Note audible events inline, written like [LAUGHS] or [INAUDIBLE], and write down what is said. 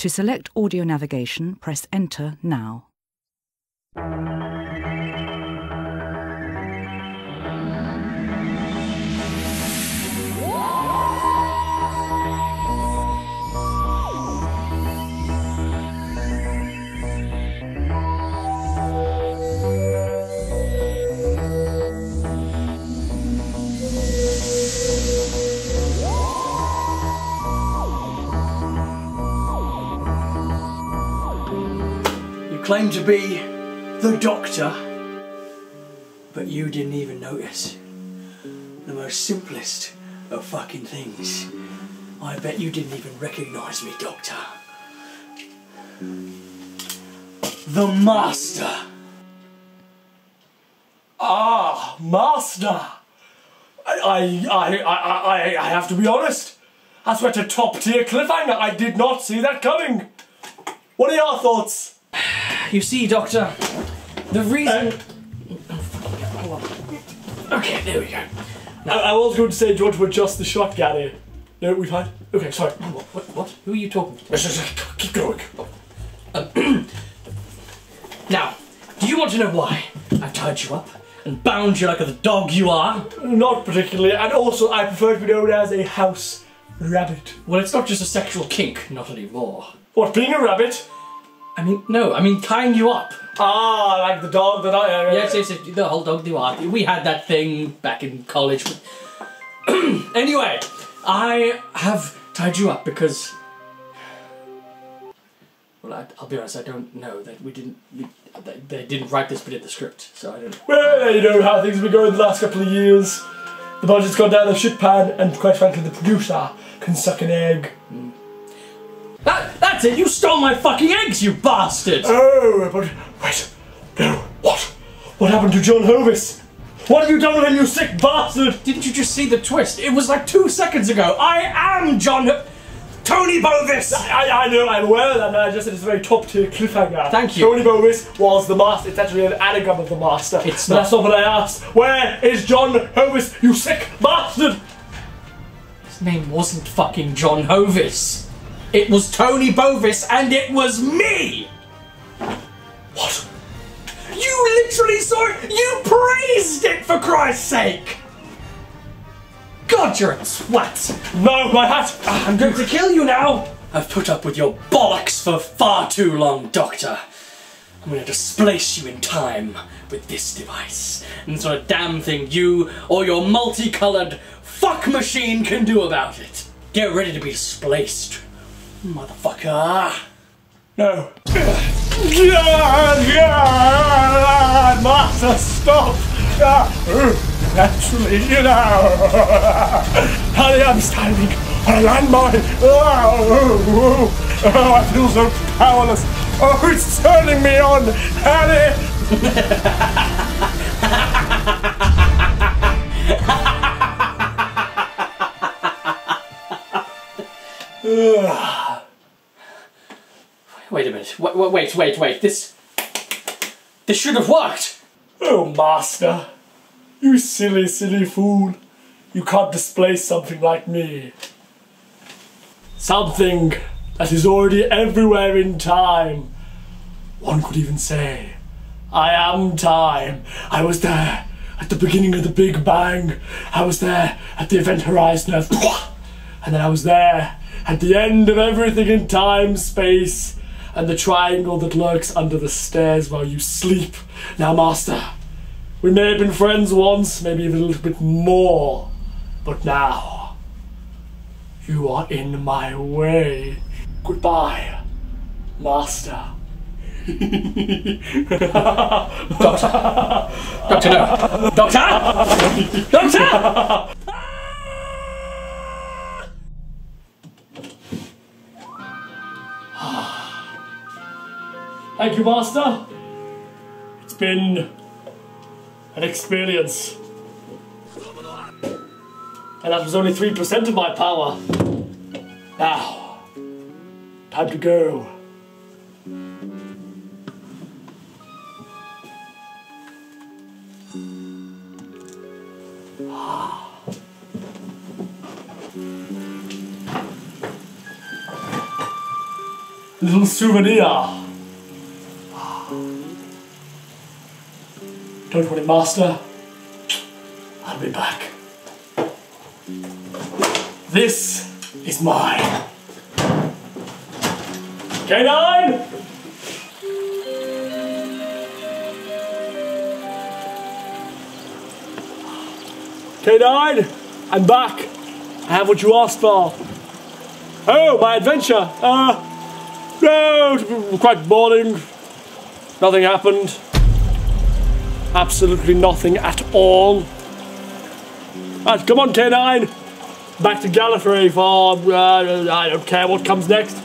To select audio navigation, press Enter now. Claim to be the doctor, but you didn't even notice. The most simplest of fucking things. I bet you didn't even recognize me, Doctor. The Master. Ah, Master! I, I, I, I, I have to be honest. That's such a top tier cliffhanger. I did not see that coming. What are your thoughts? You see, Doctor, the reason. Uh, okay, there we go. I, I was going to say George would adjust the shotgun here. No, we've had. Okay, sorry. What, what, what? Who are you talking to? Just keep going. Um, [CLEARS THROAT] now, do you want to know why I tied you up and bound you like the dog you are? Not particularly, and also I prefer to be known as a house rabbit. Well, it's not just a sexual kink, not anymore. What, being a rabbit? I mean, no, I mean tying you up. Ah, like the dog that I. Uh, Yes, yes, yes, the whole dog you are. We had that thing back in college. [CLEARS THROAT] anyway, I have tied you up because. Well, I, I'll be honest. I don't know that we didn't. We, they, they didn't write this bit in the script, so I don't. Well, you know how things have been going the last couple of years. The budget's gone down the shit pan, and quite frankly, the producer can suck an egg. That, that's it. You stole my fucking eggs, you bastard. Oh, but wait, no, what? What happened to John Hovis? What have you done with him, you sick bastard? Didn't you just see the twist? It was like two seconds ago. I am John. Ho- Tony Bovis. I, I know, I'm aware of that, and I just said it's a very top tier cliffhanger. Thank you. Tony Bovis was the master. It's actually an anagram of the master. It's not. That's not what I asked. Where is John Hovis, you sick bastard? His name wasn't fucking John Hovis. It was Tony Bovis, and it was me. What? You literally saw it. You praised it for Christ's sake. God, you're a twat. No, my hat. Ah, I'm going to kill you now. I've put up with your bollocks for far too long, Doctor. I'm to displace you in time with this device. And there's not a damn thing you or your multicolored fuck machine can do about it. Get ready to be displaced, motherfucker. No. God, Master, stop! Ah, Naturally, you know. Honey, I'm standing on a landmine. Oh, oh, I feel so powerless. Oh, it's turning me on. Honey! Wait a minute. Wait, wait, wait, wait. This. This should have worked. Oh, Master. You silly, silly fool. You can't displace something like me. Something that is already everywhere in time. One could even say, I am time. I was there at the beginning of the Big Bang. I was there at the event horizon of. [COUGHS] And then I was there at the end of everything in time, space, and the triangle that lurks under the stairs while you sleep. Now, Master, we may have been friends once, maybe even a little bit more, but now you are in my way. Goodbye, Master. [LAUGHS] Doctor, no. Doctor! [LAUGHS] Doctor! Thank you, Master. It's been an experience. And that was only 3% of my power. Now, time to go. little souvenir. Don't worry, Master. I'll be back. This is mine. K9! K9! I'm back! I have what you asked for. Oh, my adventure! Uh, no, quite boring. Nothing happened. Absolutely nothing at all. Right, come on, K9! Back to Gallifrey for, uh, I don't care what comes next.